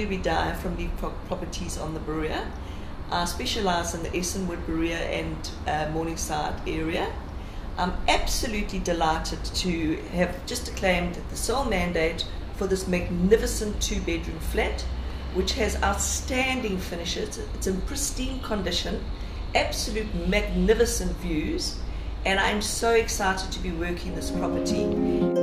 Louis Dyer from the Properties on the Berea. I specialise in the Essenwood, Berea and uh, Morningside area. I'm absolutely delighted to have just acclaimed the sole mandate for this magnificent two bedroom flat, which has outstanding finishes. It's in pristine condition, absolute magnificent views, and I'm so excited to be working this property.